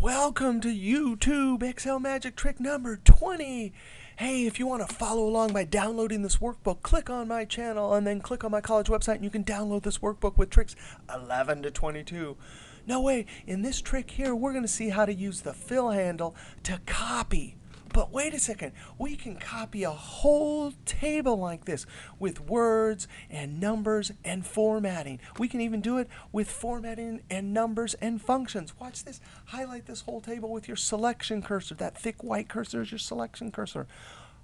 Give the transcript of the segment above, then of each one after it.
Welcome to YouTube Excel Magic Trick number 20. Hey, if you want to follow along by downloading this workbook, click on my channel and then click on my college website and you can download this workbook with tricks 11 to 22. No way, in this trick here, we're going to see how to use the fill handle to copy but wait a second, we can copy a whole table like this with words and numbers and formatting. We can even do it with formatting and numbers and functions. Watch this. Highlight this whole table with your selection cursor. That thick white cursor is your selection cursor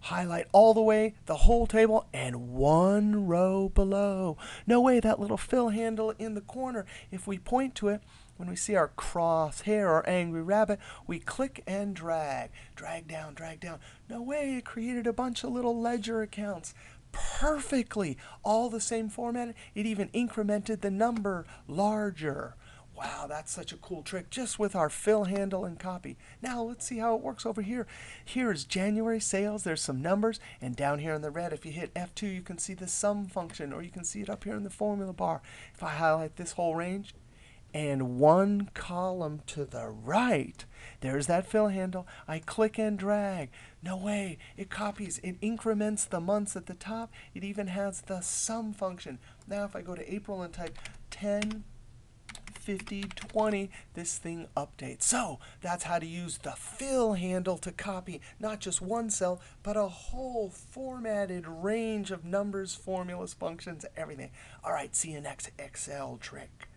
highlight all the way the whole table and one row below. No way, that little fill handle in the corner, if we point to it, when we see our crosshair or angry rabbit, we click and drag. Drag down, drag down. No way, it created a bunch of little ledger accounts perfectly. All the same format. It even incremented the number larger. Wow, that's such a cool trick just with our fill handle and copy. Now let's see how it works over here. Here is January sales. There's some numbers and down here in the red if you hit F2 you can see the sum function or you can see it up here in the formula bar. If I highlight this whole range and one column to the right. There's that fill handle. I click and drag. No way. It copies. It increments the months at the top. It even has the sum function. Now if I go to April and type 10, 50, 20, this thing updates. So that's how to use the fill handle to copy not just one cell, but a whole formatted range of numbers, formulas, functions, everything. All right, see you next Excel trick.